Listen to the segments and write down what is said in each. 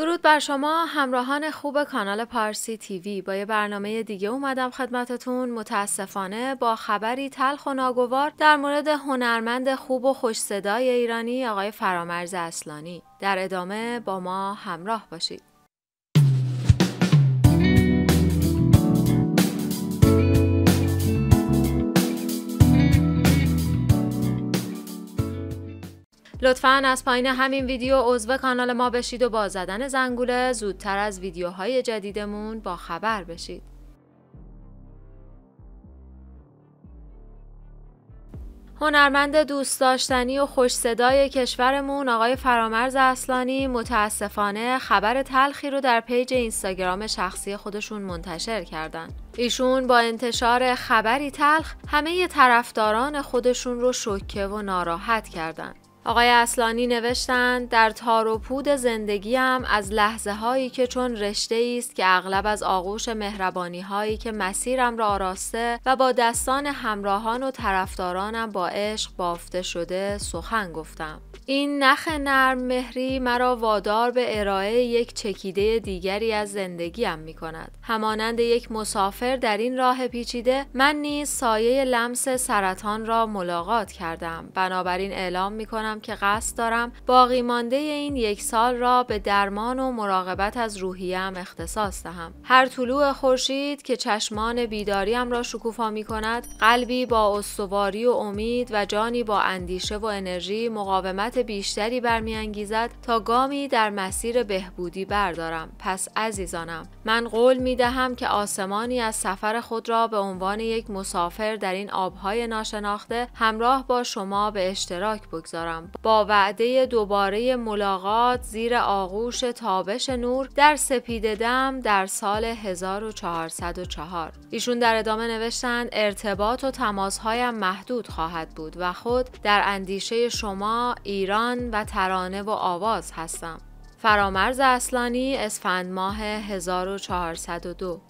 درود بر شما همراهان خوب کانال پارسی تیوی. با یه برنامه دیگه اومدم خدمتتون. متاسفانه با خبری تلخ و ناگوار در مورد هنرمند خوب و خوش صدای ایرانی آقای فرامرز اصلانی. در ادامه با ما همراه باشید. لطفا از پایین همین ویدیو عضو کانال ما بشید و با زدن زنگوله زودتر از ویدیوهای جدیدمون با خبر بشید. هنرمند دوست داشتنی و خوش صدای کشورمون آقای فرامرز اصلانی متاسفانه خبر تلخی رو در پیج اینستاگرام شخصی خودشون منتشر کردن. ایشون با انتشار خبری تلخ همه طرفداران خودشون رو شوکه و ناراحت کردند. آقای اصلانی نوشتند در تار و پود زندگیم از لحظه هایی که چون رشته است که اغلب از آغوش مهربانی هایی که مسیرم را آراسته و با دستان همراهان و طرفدارانم با عشق بافته شده سخن گفتم این نخ نرم مهری مرا وادار به ارائه یک چکیده دیگری از زندگیم می کند. همانند یک مسافر در این راه پیچیده من نیز سایه لمس سرطان را ملاقات کردم. بنابراین اعلام می کنم که قصد دارم باقی مانده این یک سال را به درمان و مراقبت از روحیم اختصاص دهم. هر طلوع خورشید که چشمان بیداریم را شکوفا می کند، قلبی با استواری و امید و جانی با اندیشه و انرژی مقاومت بیشتری برمیانگیزد تا گامی در مسیر بهبودی بردارم پس عزیزانم من قول می دهم که آسمانی از سفر خود را به عنوان یک مسافر در این آبهای ناشناخته همراه با شما به اشتراک بگذارم با وعده دوباره ملاقات زیر آغوش تابش نور در سپید دم در سال 1404 ایشون در ادامه نوشتند ارتباط و تماسهایم محدود خواهد بود و خود در اندیشه شما ایران و ترانه و آواز هستم. فرامرز اصلانی اسفند ماه 1402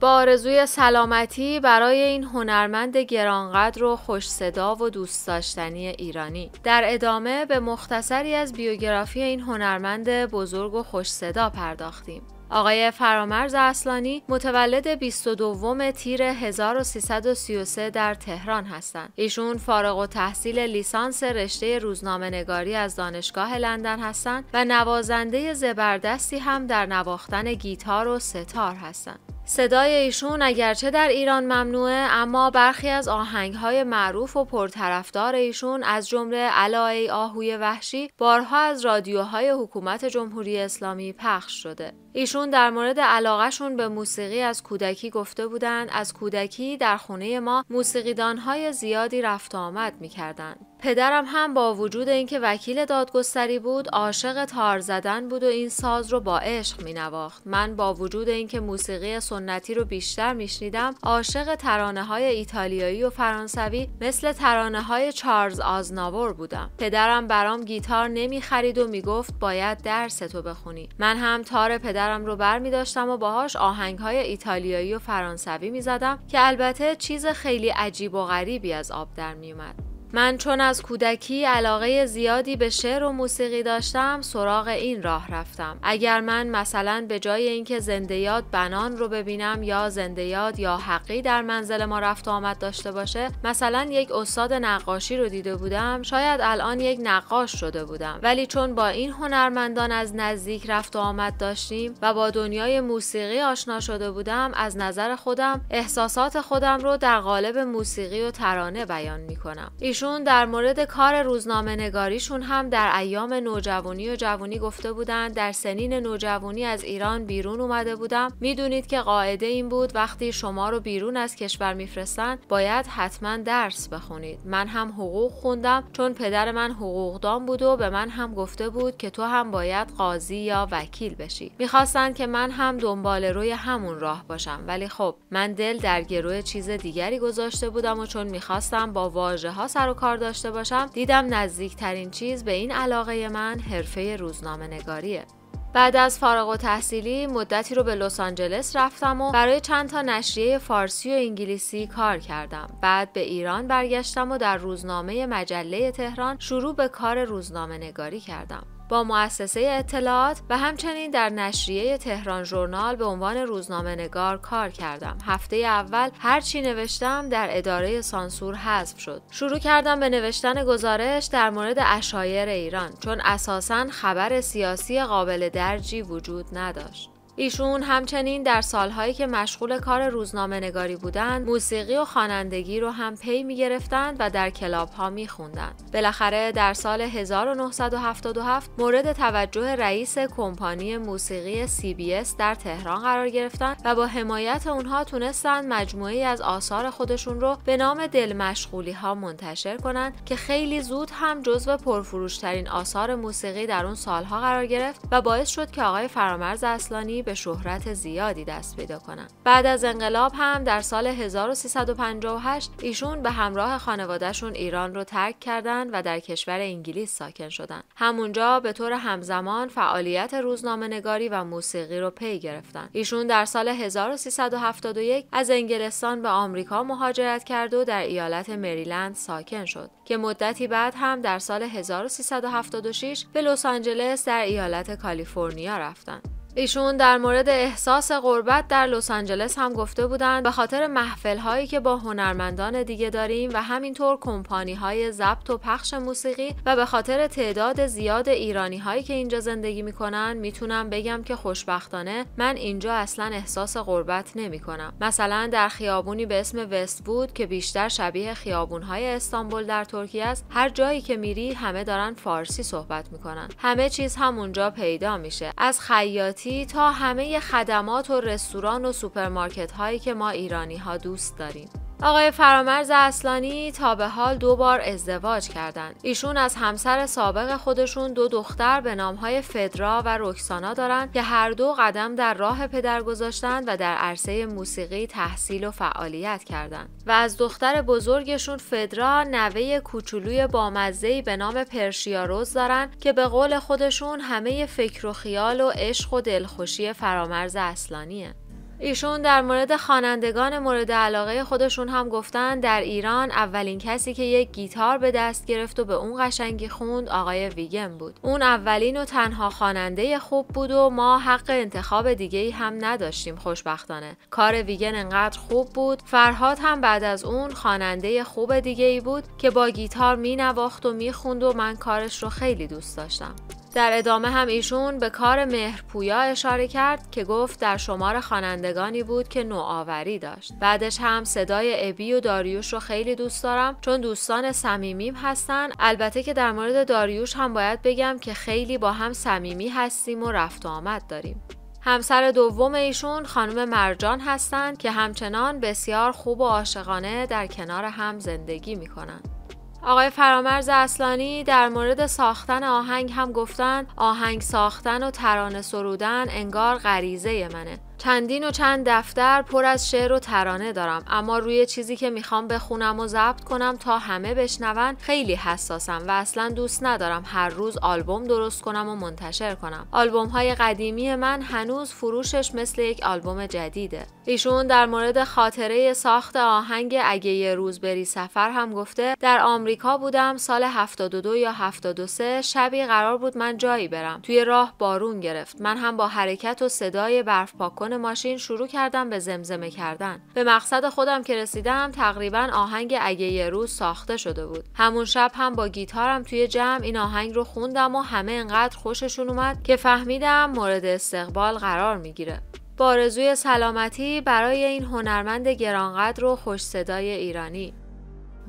با آرزوی سلامتی برای این هنرمند گرانقدر و خوش صدا و دوست داشتنی ایرانی در ادامه به مختصری از بیوگرافی این هنرمند بزرگ و خوش صدا پرداختیم آقای فرامرز اصلانی متولد 22 تیر 1333 در تهران هستند. ایشون فارغ و تحصیل لیسانس رشته روزنامه نگاری از دانشگاه لندن هستند و نوازنده زبردستی هم در نواختن گیتار و ستار هستند. صدای ایشون اگرچه در ایران ممنوعه اما برخی از آهنگهای معروف و پرطرفدار ایشون از جمله علای آهوی وحشی بارها از رادیوهای حکومت جمهوری اسلامی پخش شده. ایشون در مورد علاقهشون به موسیقی از کودکی گفته بودند از کودکی در خونه ما موسیقیدانهای زیادی رفت آمد می‌کردند. پدرم هم با وجود اینکه وکیل دادگستری بود عاشق تار زدن بود و این ساز رو با عشق می نواخت. من با وجود اینکه موسیقی سنتی رو بیشتر میشنیدم عاشق ترانه های ایتالیایی و فرانسوی مثل ترانه های چارلز آزناور بودم. پدرم برام گیتار نمی خرید و می‌گفت باید درس تو بخونی. من هم تار پدرم رو بر می داشتم و باهاش آهنگ های ایتالیایی و فرانسوی می زدم که البته چیز خیلی عجیب و غریبی از آب در می اومد. من چون از کودکی علاقه زیادی به شعر و موسیقی داشتم سراغ این راه رفتم. اگر من مثلا به جای اینکه زنده یاد بنان رو ببینم یا زنده یاد یا حقی در منزل ما رفت آمد داشته باشه مثلا یک استاد نقاشی رو دیده بودم شاید الان یک نقاش شده بودم. ولی چون با این هنرمندان از نزدیک رفت آمد داشتیم و با دنیای موسیقی آشنا شده بودم از نظر خودم احساسات خودم رو در قالب موسیقی و ترانه بیان می کنم ایشون در مورد کار روزنامه نگاریشون هم در ایام نوجوانی و جوانی گفته بودند در سنین نوجوانی از ایران بیرون اومده بودم. می‌دونید که قاعده این بود وقتی شما رو بیرون از کشور میفرستن باید حتما درس بخونید. من هم حقوق خوندم چون پدر من حقوقدان بود و به من هم گفته بود که تو هم باید قاضی یا وکیل بشی. می‌خواستند که من هم دنبال روی همون راه باشم. ولی خب من دل در گروه چیز دیگری گذاشته بودم و چون می‌خواستم با واژه ها سر کار داشته باشم دیدم نزدیکترین چیز به این علاقه من حرفه روزنامه نگاریه بعد از فارغ و تحصیلی مدتی رو به لس آنجلس رفتم و برای چند تا نشریه فارسی و انگلیسی کار کردم. بعد به ایران برگشتم و در روزنامه مجله تهران شروع به کار روزنامه نگاری کردم. با مؤسسه اطلاعات و همچنین در نشریه تهران ژورنال به عنوان روزنامه نگار کار کردم. هفته اول هر چی نوشتم در اداره سانسور حذف شد. شروع کردم به نوشتن گزارش در مورد اشایر ایران چون اساسا خبر سیاسی قابل درجی وجود نداشت. ایشون همچنین در سالهایی که مشغول کار روزنامه نگاری بودند موسیقی و خوانندگی رو هم پی می گرفتند و در club ها می خوندند. بالاخره در سال 1977 مورد توجه رئیس کمپانی موسیقی CBS در تهران قرار گرفتند و با حمایت اونها تونستند مجموعه از آثار خودشون رو به نام دل مشغولی ها منتشر کنند که خیلی زود هم جزو پرفروشترین آثار موسیقی در اون سالها قرار گرفت و باعث شد که آقای فرامرز اصلانی به شهرت زیادی دست پیدا کنند. بعد از انقلاب هم در سال 1358 ایشون به همراه خانوادهشون ایران رو ترک کردند و در کشور انگلیس ساکن شدند. همونجا به طور همزمان فعالیت روزنامه نگاری و موسیقی رو پی گرفتن. ایشون در سال 1371 از انگلستان به آمریکا مهاجرت کرد و در ایالت مریلند ساکن شد که مدتی بعد هم در سال 1376 به لس آنجلس در ایالت کالیفرنیا رفتند. ایشون در مورد احساس غربت در لس آنجلس هم گفته بودند به خاطر محفل هایی که با هنرمندان دیگه داریم و همینطور کمپانی های ضبط و پخش موسیقی و به خاطر تعداد زیاد ایرانی هایی که اینجا زندگی می‌کنن می‌تونم بگم که خوشبختانه من اینجا اصلا احساس غربت نمی کنم. مثلا در خیابونی به اسم وست بود که بیشتر شبیه خیابون های استانبول در ترکیه است هر جایی که میری همه دارن فارسی صحبت می‌کنن همه چیز همونجا پیدا میشه از خیاطی تا همه خدمات و رستوران و سوپرمارکت هایی که ما ایرانی ها دوست داریم. آقای فرامرز اصلانی تا به حال دو بار ازدواج کردند. ایشون از همسر سابق خودشون دو دختر به نامهای فدرا و رکسانا دارند که هر دو قدم در راه پدر گذاشتند و در عرصه موسیقی تحصیل و فعالیت کردند. و از دختر بزرگشون فدرا نوه کوچولوی بامزه‌ای به نام پرشیا روز دارن که به قول خودشون همه فکر و خیال و عشق و دلخوشی فرامرز اصلانیه. ایشون در مورد خوانندگان مورد علاقه خودشون هم گفتن. در ایران اولین کسی که یک گیتار به دست گرفت و به اون قشنگی خوند آقای ویگن بود. اون اولین و تنها خواننده خوب بود و ما حق انتخاب دیگه ای هم نداشتیم خوشبختانه. کار ویگن انقدر خوب بود. فرهاد هم بعد از اون خواننده خوب دیگه ای بود که با گیتار می نواخت و می خوند و من کارش رو خیلی دوست داشتم. در ادامه هم ایشون به کار مهرپویا اشاره کرد که گفت در شمار خوانندگانی بود که نوآوری داشت. بعدش هم صدای ابی و داریوش رو خیلی دوست دارم چون دوستان صمیمیم هستن. البته که در مورد داریوش هم باید بگم که خیلی با هم صمیمی هستیم و رفت و آمد داریم. همسر دوم ایشون خانم مرجان هستند که همچنان بسیار خوب و عاشقانه در کنار هم زندگی می کنند. آقای فرامرز اصلانی در مورد ساختن آهنگ هم گفتن آهنگ ساختن و ترانه سرودن انگار غریزه منه. چندین و چند دفتر پر از شعر و ترانه دارم اما روی چیزی که می‌خوام بخونم و ضبط کنم تا همه بشنون خیلی حساسم و اصلا دوست ندارم هر روز آلبوم درست کنم و منتشر کنم. آلبوم های قدیمی من هنوز فروشش مثل یک آلبوم جدیده. ایشون در مورد خاطره ساخت آهنگ اگه یه روز بری سفر هم گفته در آمریکا بودم سال 72 یا 73 شبی قرار بود من جایی برم. توی راه بارون گرفت. من هم با حرکت و صدای برف پاکن ماشین شروع کردم به زمزمه کردن. به مقصد خودم که رسیدم تقریبا آهنگ اگه یه روز ساخته شده بود. همون شب هم با گیتارم توی جمع این آهنگ رو خوندم و همه انقدر خوششون اومد که فهمیدم مورد استقبال قرار می‌گیره. با آرزوی سلامتی برای این هنرمند گرانقدر و خوش صدای ایرانی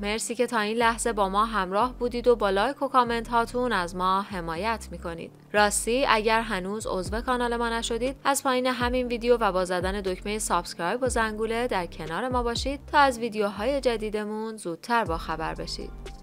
مرسی که تا این لحظه با ما همراه بودید و با لایک و کامنت هاتون از ما حمایت می‌کنید. راستی اگر هنوز عضو کانال ما نشدید از پایین همین ویدیو و با زدن دکمه سابسکرایب و زنگوله در کنار ما باشید تا از ویدیوهای جدیدمون زودتر با خبر بشید.